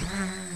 Grrrr.